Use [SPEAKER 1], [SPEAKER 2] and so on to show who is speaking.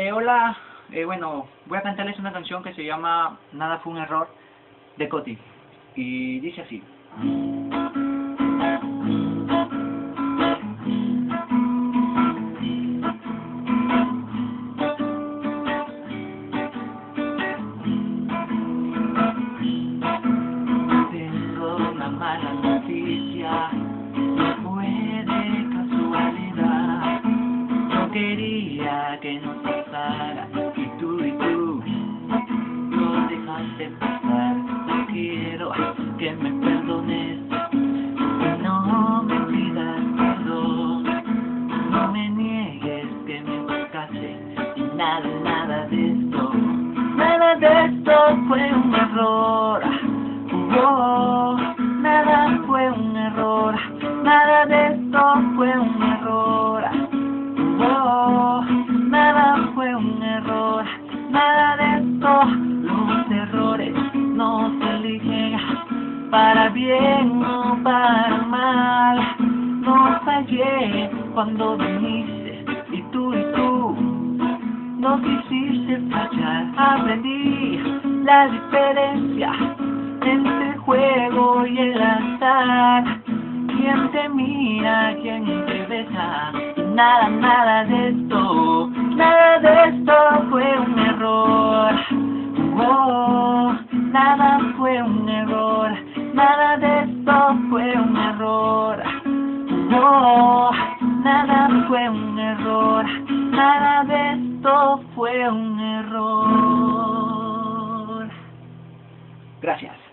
[SPEAKER 1] Eh, hola, eh, bueno, voy a cantarles una canción que se llama Nada fue un error de Coti. Y dice así.
[SPEAKER 2] Quería que nos pasara y tú y tú lo dejaste pasar. No quiero que me perdones no me pidas perdón. No me niegues que me buscaste y nada, nada de esto. Nada de esto fue un error. Oh, nada fue un error. Nada de para bien o para mal. No fallé cuando viniste y tú y tú nos hiciste fallar. Aprendí la diferencia entre juego y el azar. Quien te mira, quien te besa. Nada, nada de esto, nada de esto fue un error. Oh, nada Nada de esto fue un error. No, nada fue un error. Nada de esto fue un error. Gracias.